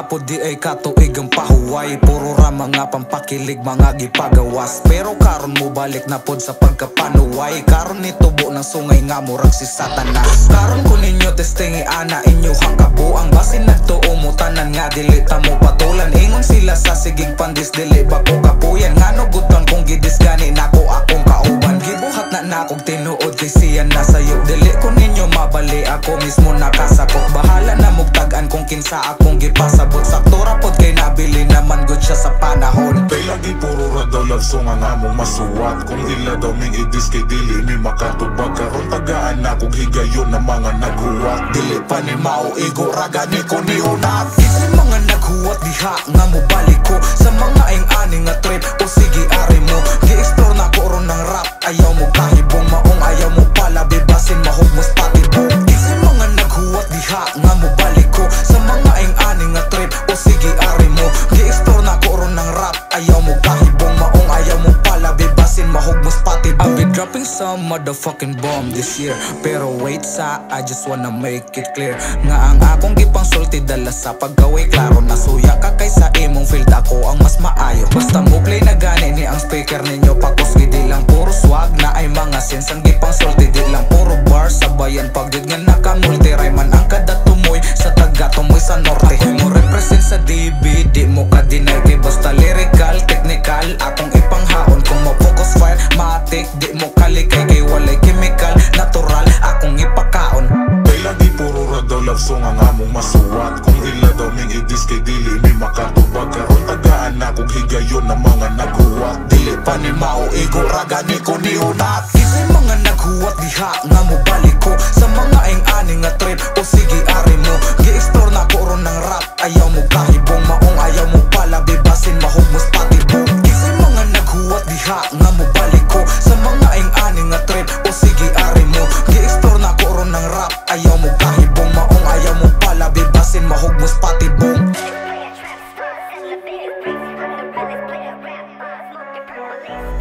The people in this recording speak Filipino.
Kauban na po di ay katuig ang pahuway. Puro ra mga pampakilig mga gipagawas. Pero karon mo balik na pod sa pagkapanuway. Karon ni tubo ng sungay nga murag si satanas. Karon ko ninyo testingi ana inyo hakabuang Basin nagtuo mo tanan nga dili ta mo patulan. Ingon sila sa sigig pandis dili ba ko kapuyan? Nga nugutan kung gidisgani nako tinuod kay siya nasayo Dili ko ninyo mabali. Ako mismo nakasakop. Bahala na mugtagan kung kinsa akong gipasabot. Saktura pod kay nabili naman good siya sa panahon. Tay lagi puro ra daw lagsong ang among masuwat. Kung dila daw ming idis kay dili mi makatubag. Karon tagaan na kog higayon na mga naghuwat. Dili pa ni mauigo raga ni ko ni unat Kasi mga naghuwat diha nga mo balik ko. Sa mga ing ani nga trip o sige ari some motherfucking bomb this year. Pero wait sa, I just wanna make it clear. Nga ang akong gipang sulti dala sa pagkaway Klaro na suya ka kaysa imong field. Ako ang mas maayo. Basta mo play na gani ni ang speaker ninyo. Pakos di lang puro ra daw lagsong ang among masuwat. Kung dila daw ming idis kay dili mi makatubag. Karon tagaan na kog higayon na mga naghuwat Dili pa ni mauigo raga ni ko ni unat. Isay mga naghuwat diha nga mo balik ko. Sa mga ing ani nga trip o sige ari mo. Gi-explore na ko ron ng rap Ayaw mo kahibong Yes.